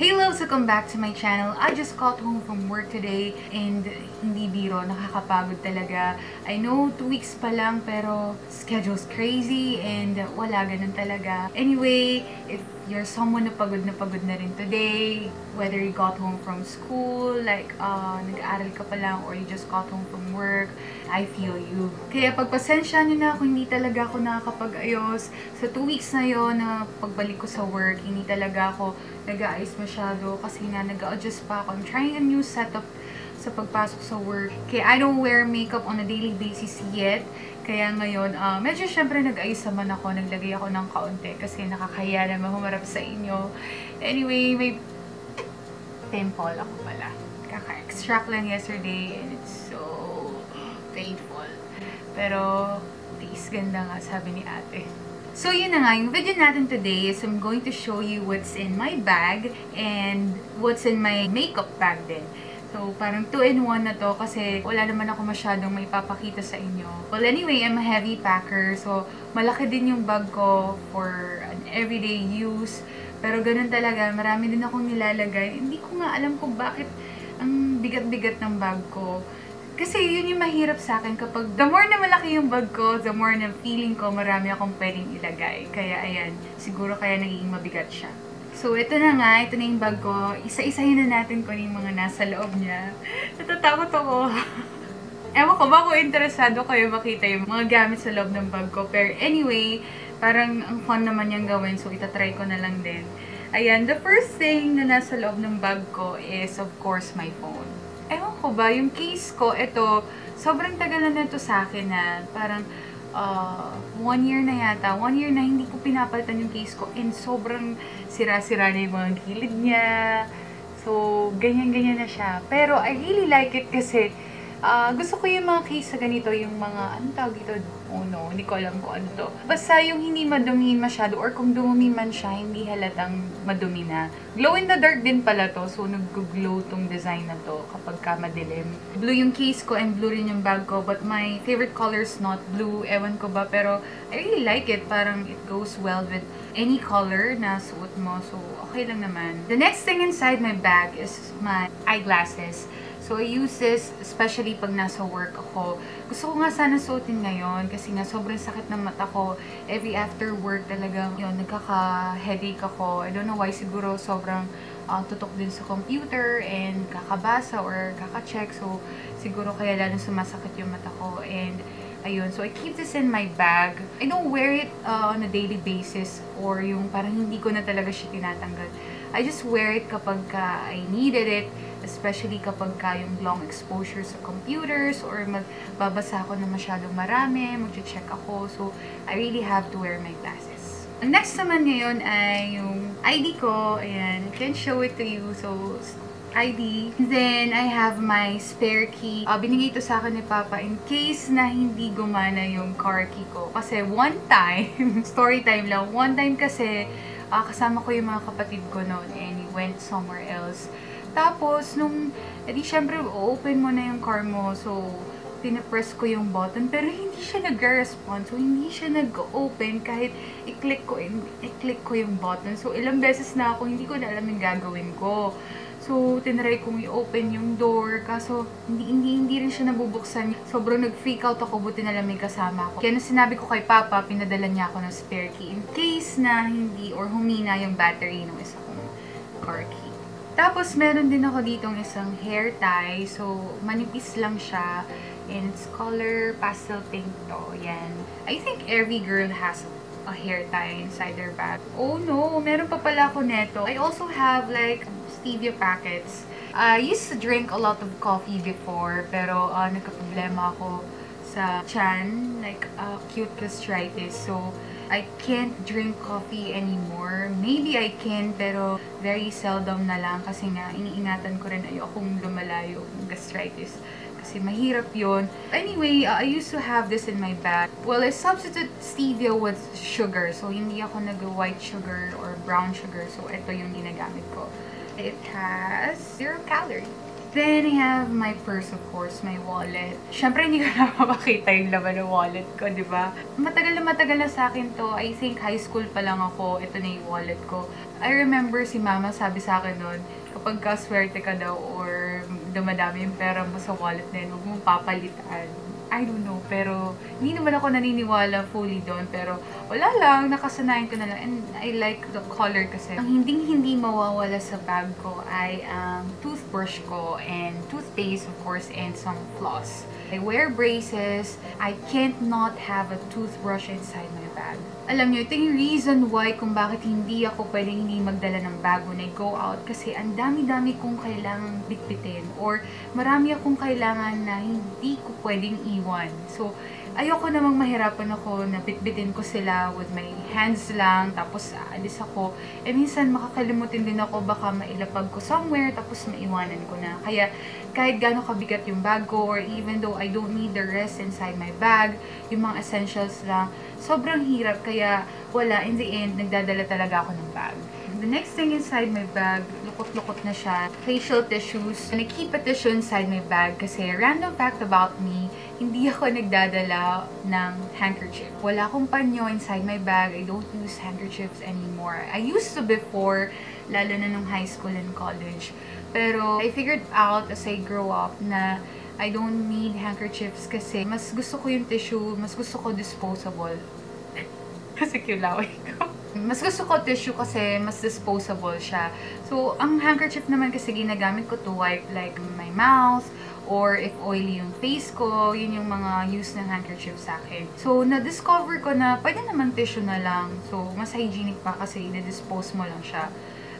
Hey loves! Welcome back to my channel. I just got home from work today and hindi biro, nakakapagod talaga. I know, two weeks pa lang pero schedule's crazy and wala ganun talaga. Anyway, if you're someone na pagod na pagod na rin today, whether you got home from school, like uh, nag-aaral ka pa lang or you just got home from work, I feel you. Kaya pagpasensya nyo na kung hindi talaga ako nakakapag-ayos. Sa two weeks na yon na pagbalik ko sa work, hindi talaga ako nag-aayos masyado kasi nga nag-adjust pa ako. I'm trying a new setup sa pagpasok sa work. Kaya I don't wear makeup on a daily basis yet. Kaya ngayon, uh, medyo syempre nag-ayos naman ako. Naglagay ako ng kaunti kasi nakakaya naman humarap sa inyo. Anyway, may pimple ako pala. Kaka-extract lang yesterday and it's so painful. Pero, tiis ganda nga, sabi ni ate. So, yun na nga. Yung video natin today is I'm going to show you what's in my bag and what's in my makeup bag din. So, parang 2-in-1 na to kasi wala naman ako masyadong may papakita sa inyo. Well, anyway, I'm a heavy packer. So, malaki din yung bag ko for an everyday use. Pero ganun talaga, marami din akong nilalagay. Hindi ko nga alam kung bakit ang bigat-bigat ng bag ko. Kasi yun yung mahirap sa akin kapag the more na malaki yung bag ko, the more na feeling ko marami akong pwedeng ilagay. Kaya ayan, siguro kaya nagiging mabigat siya. So, ito na nga, ito na yung bag ko. Isa-isahin na natin kung yung mga nasa loob niya. Natatakot ako. Ewan ko ba kung interesado kayo makita yung mga gamit sa loob ng bag ko. Pero anyway, parang ang fun naman yung gawin. So, itatry ko na lang din. Ayan, the first thing na nasa loob ng bag ko is, of course, my phone. Ewan ko ba, yung case ko, ito, sobrang tagal na nito sa akin na parang uh, one year na yata, one year na hindi ko pinapalitan yung case ko and sobrang sira-sira na yung mga gilid niya. So, ganyan-ganyan na siya. Pero I really like it kasi uh, gusto ko yung mga case sa ganito, yung mga, ano tawag dito? Oh no, hindi ko alam kung ano to. Basta yung hindi madumi masyado or kung dumumi man siya, hindi halatang madumi na. Glow in the dark din pala to, so nag-glow tong design na to kapag ka madilim. Blue yung case ko and blue rin yung bag ko, but my favorite color is not blue, ewan ko ba, pero I really like it. Parang it goes well with any color na suot mo, so okay lang naman. The next thing inside my bag is my eyeglasses. So, I use this, especially pag nasa work ako. Gusto ko nga sana suotin ngayon kasi nga sobrang sakit ng mata ko. Every after work talagang, yun, nagkaka-headache ako. I don't know why, siguro sobrang uh, tutok din sa computer and kakabasa or kaka-check. So, siguro kaya lalo sumasakit yung mata ko. And, ayun, so I keep this in my bag. I don't wear it uh, on a daily basis or yung parang hindi ko na talaga siya tinatanggal. I just wear it kapag ka I needed it especially kapag ka yung long exposure sa computers or magbabasa ako na masyadong marami, mag-check ako. So, I really have to wear my glasses. Ang next naman ngayon ay yung ID ko. Ayan, I can show it to you. So, ID. Then, I have my spare key. Uh, binigay ito sa akin ni Papa in case na hindi gumana yung car key ko. Kasi one time, story time lang, one time kasi uh, kasama ko yung mga kapatid ko noon and we went somewhere else. Tapos, nung, edi syempre, open mo na yung car mo. So, pinapress ko yung button, pero hindi siya nag-respond. So, hindi siya nag-open kahit i-click ko, i-click ko yung button. So, ilang beses na ako, hindi ko na alam yung gagawin ko. So, tinry kong i-open yung door. Kaso, hindi, hindi, hindi rin siya nabubuksan. Sobrang nag-freak out ako, buti na lang may kasama ako. Kaya nung sinabi ko kay Papa, pinadala niya ako ng spare key. In case na hindi or humina yung battery ng isa kong car key. Tapos, meron din ako ditong isang hair tie. So, manipis lang siya. And it's color pastel pink to. Yan. I think every girl has a hair tie inside their bag. Oh no, meron pa pala ako neto. I also have like stevia packets. I used to drink a lot of coffee before, pero uh, nagka-problema ako sa chan, like acute gastritis. So, I can't drink coffee anymore. Maybe I can, pero very seldom na lang kasi nga iniingatan ko rin ayokong lumalayo yung gastritis. Kasi mahirap yon. Anyway, uh, I used to have this in my bag. Well, I substitute stevia with sugar. So, hindi ako nag-white sugar or brown sugar. So, ito yung ginagamit ko. It has zero calories. Then, I have my purse, of course, my wallet. Siyempre, hindi ko na mapakita yung laman ng wallet ko, di ba? Matagal na matagal na sa akin to. I think high school pa lang ako, ito na yung wallet ko. I remember si mama sabi sa akin noon, kapag kaswerte ka daw or dumadami yung pera mo sa wallet na yun, huwag mong papalitan. I don't know, pero hindi naman ako naniniwala fully doon. Pero wala lang, nakasanayan ko na lang. And I like the color kasi. Ang hindi-hindi mawawala sa bag ko ay ang um, toothbrush ko and toothpaste, of course, and some floss. I wear braces. I can't not have a toothbrush inside my bag. Alam niyo, ito yung reason why kung bakit hindi ako pwedeng hindi magdala ng bag when I go out kasi ang dami-dami kong kailangang bitbitin or marami akong kailangan na hindi ko pwedeng iwan. So, ayoko namang mahirapan ako na bitbitin ko sila with my hands lang, tapos aalis ako. Eh, minsan makakalimutin din ako, baka mailapag ko somewhere, tapos maiwanan ko na. Kaya, kahit gano'ng kabigat yung bag ko, or even though I don't need the rest inside my bag, yung mga essentials lang, sobrang hirap. Kaya, wala, in the end, nagdadala talaga ako ng bag. The next thing inside my bag, lukot-lukot na siya, facial tissues. And I keep a tissue inside my bag kasi random fact about me, hindi ako nagdadala ng handkerchief. Wala akong panyo inside my bag. I don't use handkerchiefs anymore. I used to before, lalo na nung high school and college. Pero I figured out as I grow up na I don't need handkerchiefs kasi mas gusto ko yung tissue, mas gusto ko disposable. kasi kilaway ko. Mas gusto ko tissue kasi mas disposable siya. So, ang handkerchief naman kasi ginagamit ko to wipe like my mouth, or if oily yung face ko, yun yung mga use ng handkerchief sa akin. So, na-discover ko na pwede naman tissue na lang. So, mas hygienic pa kasi na-dispose mo lang siya.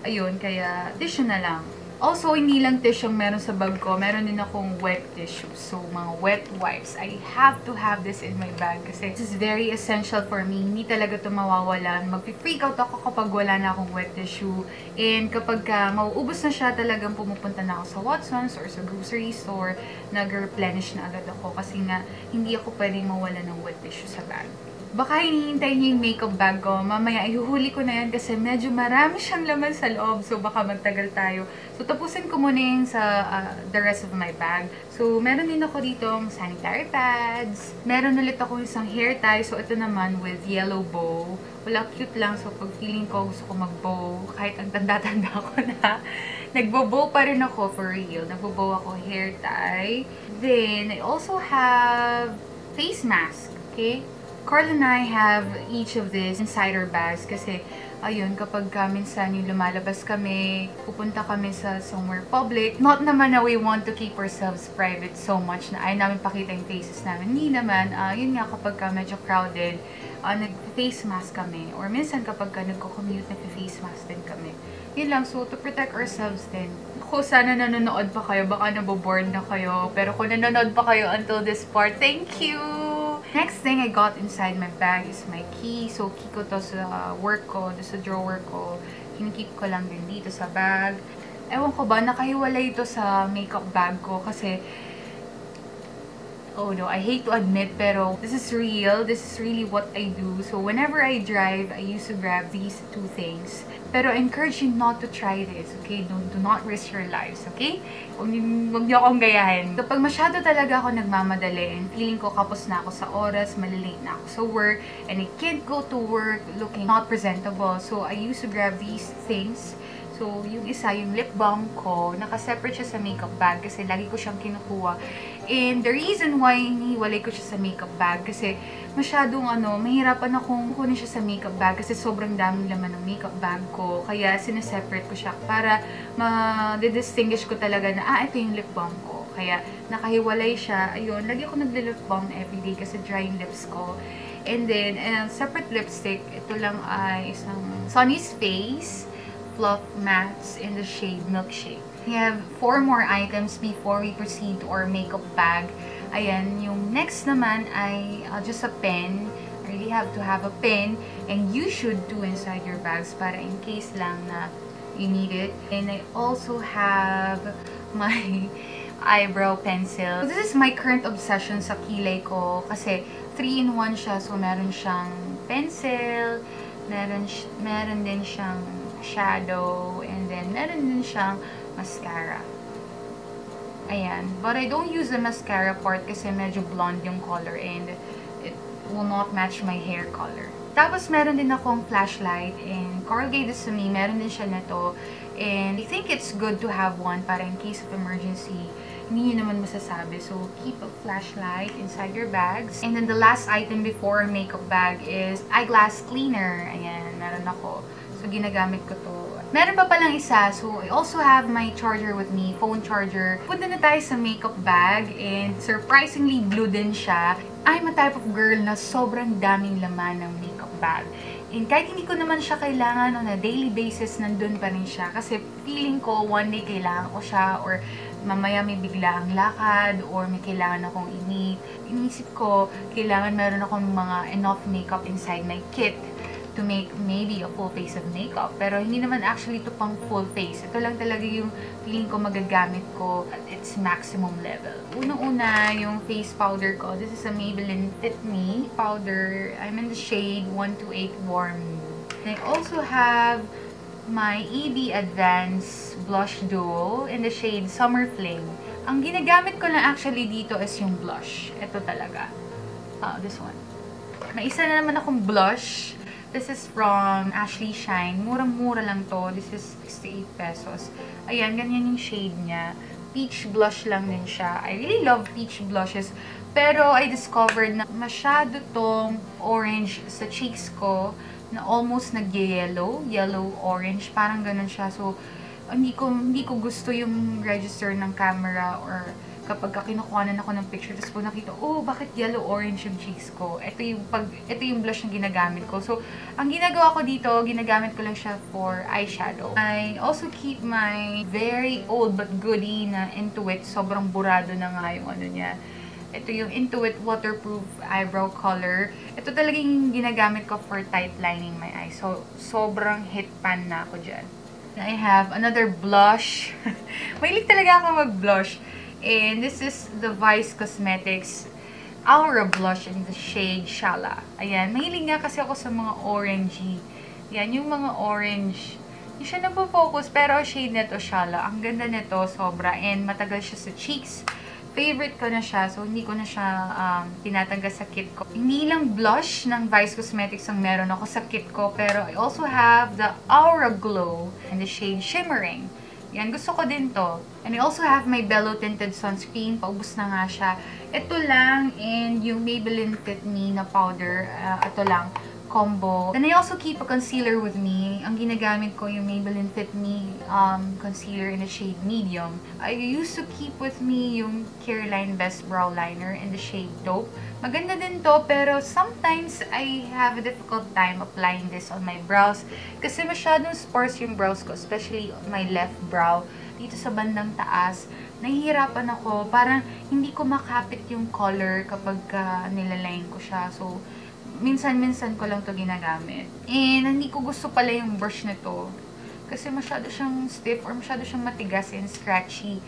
Ayun, kaya tissue na lang. Also, hindi lang tissue ang meron sa bag ko. Meron din akong wet tissues. So, mga wet wipes. I have to have this in my bag kasi this is very essential for me. Hindi talaga ito mawawalan. Mag-freak out ako kapag wala na akong wet tissue. And kapag ka mauubos na siya, talagang pumupunta na ako sa Watson's or sa grocery store. Nag-replenish na agad ako kasi nga hindi ako pwedeng mawala ng wet tissue sa bag baka hinihintay niyo yung makeup bag ko. Mamaya, ihuhuli ko na yan kasi medyo marami siyang laman sa loob. So, baka magtagal tayo. So, tapusin ko muna yung sa uh, the rest of my bag. So, meron din ako dito sanitary pads. Meron ulit ako isang hair tie. So, ito naman with yellow bow. Wala, cute lang. So, pag feeling ko gusto ko mag-bow, kahit ang tanda-tanda ko na, nagbo-bow pa rin ako for real. Nagbo-bow ako hair tie. Then, I also have face mask. Okay? Carl and I have each of these inside our bags kasi ayun, kapag ka minsan yung lumalabas kami, pupunta kami sa somewhere public, not naman na we want to keep ourselves private so much na ay namin pakita yung faces namin. Hindi naman, uh, yun nga kapag ka medyo crowded, uh, nag-face mask kami. Or minsan kapag ka nagko-commute, nag-face mask din kami. Yun lang, so to protect ourselves din. Kung sana nanonood pa kayo, baka naboboard na kayo. Pero kung nanonood pa kayo until this part, thank you! Next thing I got inside my bag is my key. So, key ko to sa work ko, sa drawer ko. Kinikip ko lang din dito sa bag. Ewan ko ba, nakahiwalay ito sa makeup bag ko kasi oh no, I hate to admit, pero this is real. This is really what I do. So, whenever I drive, I used to grab these two things. Pero I encourage you not to try this, okay? Don't, do not risk your lives, okay? Huwag niyo akong gayahin. Kapag masyado talaga ako nagmamadali and feeling ko kapos na ako sa oras, malilate na ako sa work, and I can't go to work looking not presentable. So, I used to grab these things So, yung isa, yung lip balm ko, nakaseparate siya sa makeup bag kasi lagi ko siyang kinukuha. And the reason why iniwalay ko siya sa makeup bag kasi masyadong ano, mahirapan akong kunin siya sa makeup bag kasi sobrang daming laman ng makeup bag ko. Kaya sineseparate ko siya para ma-distinguish ko talaga na, ah, ito yung lip balm ko. Kaya nakahiwalay siya. Ayun, lagi ako nagli-lip balm everyday kasi dry lips ko. And then, uh, separate lipstick, ito lang ay isang Sunny's Face fluff mats in the shade Milkshake. We have four more items before we proceed to our makeup bag. Ayan, yung next naman ay uh, just a pen. Really have to have a pen and you should do inside your bags para in case lang na you need it. And I also have my eyebrow pencil. So this is my current obsession sa kilay ko kasi 3-in-1 siya. So meron siyang pencil, meron, meron din siyang shadow, and then meron din siyang mascara. Ayan. But I don't use the mascara part kasi medyo blonde yung color and it will not match my hair color. Tapos, meron din akong flashlight and to me. Meron din siya nito. And I think it's good to have one para in case of emergency, hindi nyo naman masasabi. So, keep a flashlight inside your bags. And then the last item before makeup bag is eyeglass cleaner. Ayan, meron ako. So, ginagamit ko to. Meron pa palang isa. So, I also have my charger with me, phone charger. Punta na tayo sa makeup bag and surprisingly blue din siya. I'm a type of girl na sobrang daming laman ng makeup bag. And kahit hindi ko naman siya kailangan on a daily basis, nandun pa rin siya. Kasi feeling ko, one day kailangan ko siya or mamaya may bigla ang lakad or may kailangan akong i-meet. Inisip ko, kailangan meron akong mga enough makeup inside my kit to make maybe a full face of makeup. Pero hindi naman actually ito pang full face. Ito lang talaga yung feeling ko magagamit ko at its maximum level. Unang-una, yung face powder ko. This is a Maybelline Fit Me powder. I'm in the shade 128 Warm. And I also have my EB Advance Blush Duo in the shade Summer Flame. Ang ginagamit ko lang actually dito is yung blush. Ito talaga. Uh, this one. May isa na naman akong blush. This is from Ashley Shine. Murang-mura lang to. This is 68 pesos. Ayan, ganyan yung shade niya. Peach blush lang din siya. I really love peach blushes. Pero I discovered na masyado tong orange sa cheeks ko na almost nag-yellow, yellow-orange. Parang ganun siya. So, hindi ko, hindi ko gusto yung register ng camera or kapag kinukuhanan ako ng picture, tapos po nakita, oh, bakit yellow-orange yung cheeks ko? Ito yung, pag, ito yung blush na ginagamit ko. So, ang ginagawa ko dito, ginagamit ko lang siya for eyeshadow. I also keep my very old but goodie na Intuit. Sobrang burado na nga yung ano niya. Ito yung Intuit Waterproof Eyebrow Color. Ito talaga yung ginagamit ko for tight lining my eyes. So, sobrang hit pan na ako dyan. I have another blush. Mahilig talaga ako mag-blush. And this is the Vice Cosmetics Aura Blush in the shade Shala. Ayan, mahilig nga kasi ako sa mga orangey. Yan, yung mga orange. Hindi siya napo-focus, pero shade nito Shala. Ang ganda nito, sobra. And matagal siya sa cheeks. Favorite ko na siya, so hindi ko na siya um, tinatanggal sa kit ko. Hindi lang blush ng Vice Cosmetics ang meron ako sa kit ko, pero I also have the Aura Glow in the shade Shimmering. Yan, gusto ko din to. And I also have my Bello Tinted Sunscreen. Paubos na nga siya. Ito lang, and yung Maybelline Fit Me na powder. Uh, ito lang, combo. Then I also keep a concealer with me. Ang ginagamit ko yung Maybelline Fit Me um, concealer in the shade medium. I used to keep with me yung Careline Best Brow Liner in the shade Dope. Maganda din to, pero sometimes I have a difficult time applying this on my brows kasi masyadong sparse yung brows ko, especially on my left brow, dito sa bandang taas. Nahihirapan ako, parang hindi ko makapit yung color kapag uh, nilaline ko siya. So, minsan-minsan ko lang to ginagamit. And hindi ko gusto pala yung brush nito kasi masyado siyang stiff or masyado siyang matigas and scratchy.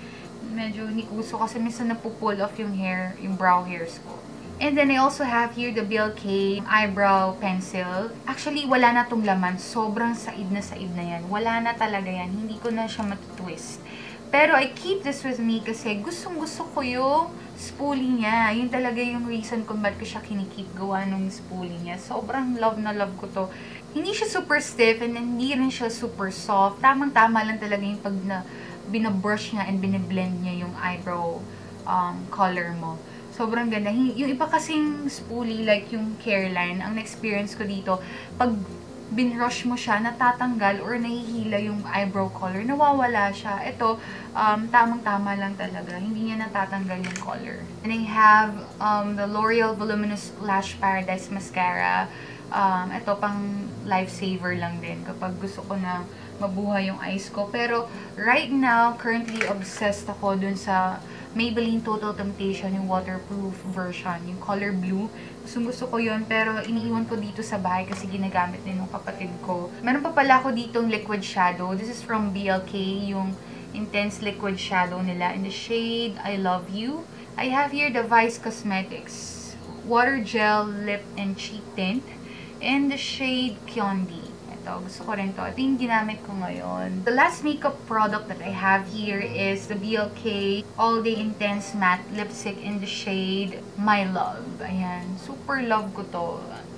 Medyo hindi ko gusto kasi minsan napupull off yung hair, yung brow hairs ko. And then I also have here the BLK eyebrow pencil. Actually, wala na tong laman. Sobrang said na said na yan. Wala na talaga yan. Hindi ko na siya matutwist. Pero I keep this with me kasi gustong gusto ko yung spoolie niya. Yun talaga yung reason kung ba't ko siya kinikip gawa nung spoolie niya. Sobrang love na love ko to. Hindi siya super stiff and hindi rin siya super soft. Tamang-tama lang talaga yung pag na binabrush niya and biniblend niya yung eyebrow um, color mo sobrang ganda. Yung iba kasing spoolie, like yung Careline, ang experience ko dito, pag binrush mo siya, natatanggal or nahihila yung eyebrow color, nawawala siya. Ito, um, tamang-tama lang talaga. Hindi niya natatanggal yung color. And I have um, the L'Oreal Voluminous Lash Paradise Mascara. Um, ito, pang lifesaver lang din kapag gusto ko na mabuhay yung eyes ko. Pero, right now, currently obsessed ako dun sa Maybelline Total Temptation, yung waterproof version, yung color blue. Gusto gusto ko yun, pero iniiwan ko dito sa bahay kasi ginagamit din ng kapatid ko. Meron pa pala ako ditong liquid shadow. This is from BLK, yung intense liquid shadow nila in the shade I Love You. I have here the Vice Cosmetics Water Gel Lip and Cheek Tint in the shade Kyondi. To. Gusto ko rin to. Ito yung ginamit ko ngayon. The last makeup product that I have here is the BLK All Day Intense Matte Lipstick in the shade My Love. Ayan. Super love ko to.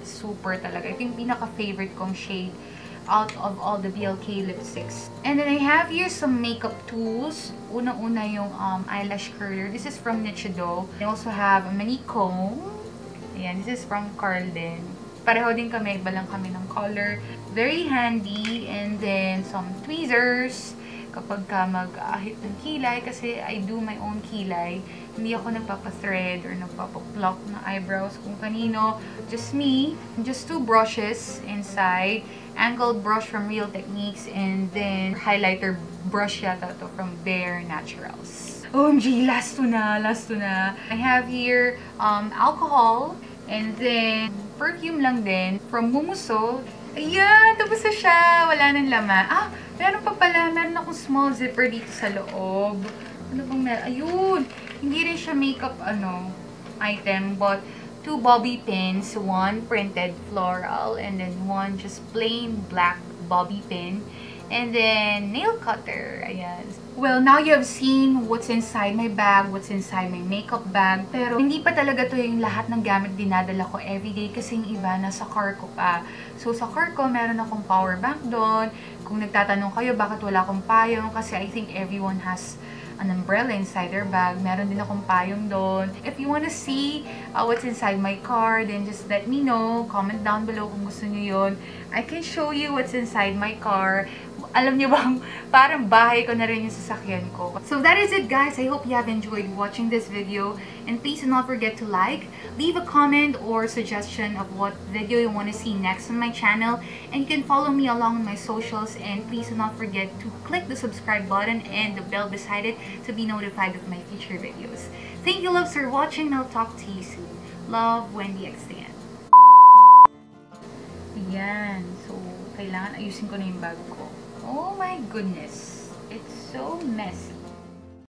Super talaga. Ito yung pinaka-favorite kong shade out of all the BLK lipsticks. And then I have here some makeup tools. Una-una yung um, eyelash curler. This is from Nichido. I also have a mini comb. Ayan, this is from Carl din. Pareho din kami, iba lang kami ng color. Very handy. And then some tweezers kapag ka mag-ahit ng kilay kasi I do my own kilay. Hindi ako nagpapa-thread or nagpapa-pluck ng eyebrows kung kanino. Just me. Just two brushes inside. Angled brush from Real Techniques and then highlighter brush yata to from Bare Naturals. OMG, last to na, last to na. I have here um, alcohol and then perfume lang din from Mumuso. Ayan, tapos na siya. Wala nang laman. Ah, meron pa pala. Meron akong small zipper dito sa loob. Ano bang meron? Ayun! Hindi rin siya makeup, ano, item. But, two bobby pins. One printed floral. And then one just plain black bobby pin. And then, nail cutter. Ayan. Well, now you have seen what's inside my bag, what's inside my makeup bag. Pero, hindi pa talaga to yung lahat ng gamit dinadala ko everyday kasi yung iba nasa car ko pa. So, sa car ko, meron akong power bank doon. Kung nagtatanong kayo, bakit wala akong payong? Kasi I think everyone has an umbrella inside their bag. Meron din akong payong doon. If you wanna see uh, what's inside my car, then just let me know. Comment down below kung gusto nyo yun. I can show you what's inside my car. Alam niyo bang, parang bahay ko na rin yung sasakyan ko. So that is it guys. I hope you have enjoyed watching this video. And please do not forget to like, leave a comment or suggestion of what video you want to see next on my channel. And you can follow me along on my socials. And please do not forget to click the subscribe button and the bell beside it to be notified of my future videos. Thank you loves for watching and I'll talk to you soon. Love, Wendy Extant. Yan. So, kailangan ayusin ko na yung bag ko. Oh my goodness. It's so messy.